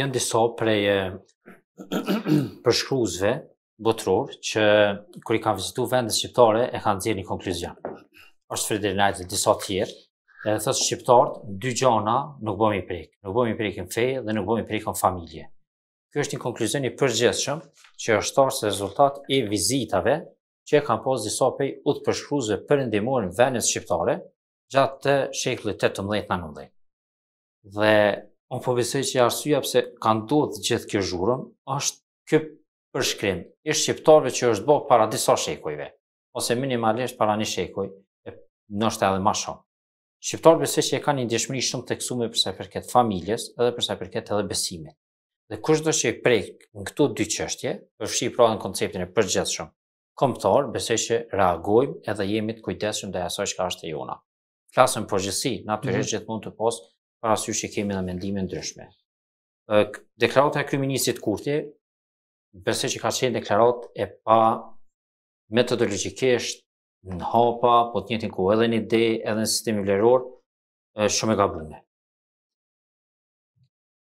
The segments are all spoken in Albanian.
janë disa prej përshkruesve botërorë që kur i kanë vizitu vendet shqiptare e kanë dhënë një konkluzion. Është Frederick Knight dhe disa të tjerë, e thotë shqiptarët dy gjona nuk bën me i prek, nuk bën me i prek në fe dhe nuk bën me i prek në familje. Ky është një konkluzion i përgjithshëm që është thanë si rezultat i vizitave që e kanë pas disa prej udhëpërshkruesve perëndimorë në vendet shqiptare gjatë shekullit 18, 19. Dhe unë po besoj që arsyeja pse ka ndodhur gjithë kjo zhurëm është ky përshkrim i shqiptarëve që është bërë para disa shekujve, ose minimalisht para një shekuj, e ndoshta edhe ma shumë. Shqiptari besoj që e ka një ndjeshmëri shumë të theksume për sa i përket familjes edhe për sa i përket edhe besimit. Dhe kushdo që e prek në këto dy çështje, përfshi pra në konceptin e përgjithshëm kombëtar, besoj që reagojmë edhe jemi të kujdesshëm ndaj asaj çka është e jona. flasim në përgjithësi, natyrisht mm. gjithmonë tu pas parasysh që kemi dhe mendime ndryshme. Deklarata e kryeministrit Kurti, besoj që ka qenë deklaratë edhe metodologjikisht në hapa, po të njëjtën kohë edhe në ide, edhe në sistemin vleror, shumë e gabume.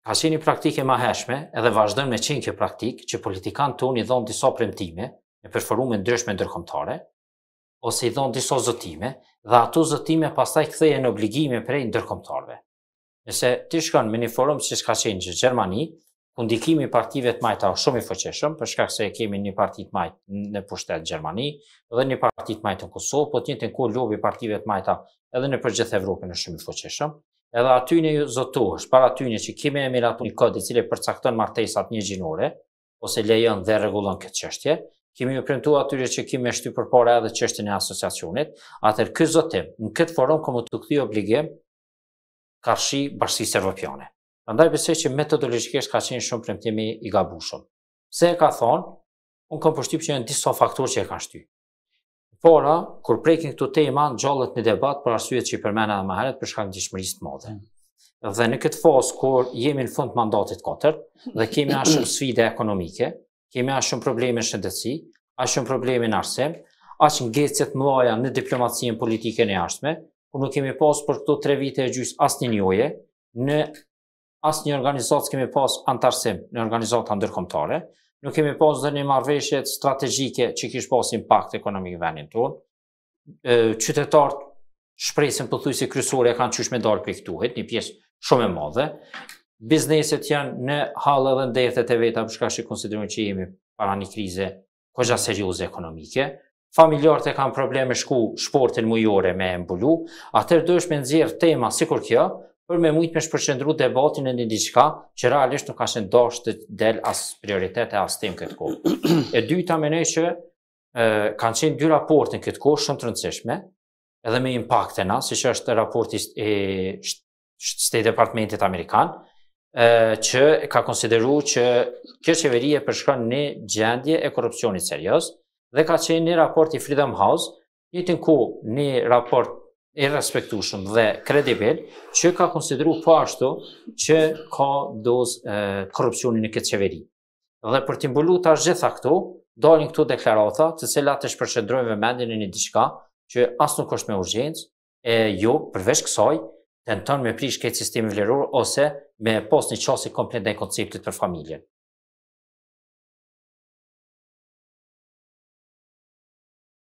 Ka qenë një praktikë e mahershme, edhe vazhdon me qenë kjo praktikë, që politikanët tonë i dhon disa premtime, nëpër forume të ndryshme ndërkombëtare, ose i dhon disa zotime dhe ato zotime pastaj kthehen në obligime prej ndërkombëtarëve. Nëse ti shkon në një forum siç ka qenë në Gjermani, ku ndikimi i partive të majta është shumë i fuqishëm, për shkak se kemi një parti të majtë në pushtet në Gjermani dhe një parti të majtë në Kosovë, po të njëjtën kohë lobi i partive të majta edhe nëpër gjithë Evropën është shumë i fuqishëm. Edhe aty zotohesh para atyne që kemi me miratu një kod i cili përcakton martesat njëgjinore, ose lejon dhe rregullon këtë çështje, kemi ju premtu atyre që kemi me shty përpara edhe çështjen e asociacionit, atëherë ky zotim në këtë forum ka me t'u kthy obligim, karshi bashkësisë evropiane. Prandaj besoj që metodologjikisht ka qenë shumë premtimi i gabushëm. Pse e ka thonë, unë kam përshtypje që janë disa faktorë që e kanë shty. E para, kur preken këto tema, ngjallet një debat për arsyet që i përmena edhe më herët për shkak të ndjeshmërisë të madhe. Dhe në këtë fazë kur jemi në fund të mandatit katër dhe kemi aq shumë sfida ekonomike, kemi aq shumë probleme në shëndetësi, aq shumë probleme në arsim, aq ngecje të mëdha në diplomaci, në politikën e jashtme, ku nuk kemi pas për këto 3 vite e gjysmë asnjë njohje në asnjë organizatë s'kemi pas anëtarësim në organizata ndërkombëtare, nuk kemi pas ndonjë marrëveshje strategjike që kish pas impakt ekonomik në venin tonë, qytetarët shpresën pothuj se kryesore e kanë qysh me dalë prej këtuhit, një pjesë shumë e madhe, bizneset janë në halle dhe në dertet e veta për shkak që konsiderojnë që jemi para një krize goxha serioze ekonomike, familjarët e kanë problem me shku shportën mujore me e mbulu, atëherë dojshin me nxjerrë tema sikur kjo, për me mujtë me shpërqendru debatin në diçka, që realisht nuk ka qenë dashtë të del as prioritet e as temë këtë kohë. E dyta mendoj që kanë qenë dy raporte n'këtë kohë shumë të rëndësishme, edhe me impakt te na, siç është raporti e State Departmentit Amerikan, që ka konsideru që kjo qeveri e përshkon një gjendje e korrupsionit serioz dhe ka qenë një raport i Freedom House, njëjtë ku një raport i respektueshëm dhe kredibil, që ka konsideru po ashtu që ka dozë korrupsioni në këtë qeveri. Dhe për t'i mbulu tash gjitha këtu, dalin këtu deklarata të cilat e shpërqendrojnë vëmendjen në diçka që as nuk është me urgjencë, e jo, përveç kësaj, tenton me prish këtë sistem vleror ose me pas një qasje komplet ndaj konceptit për familjen.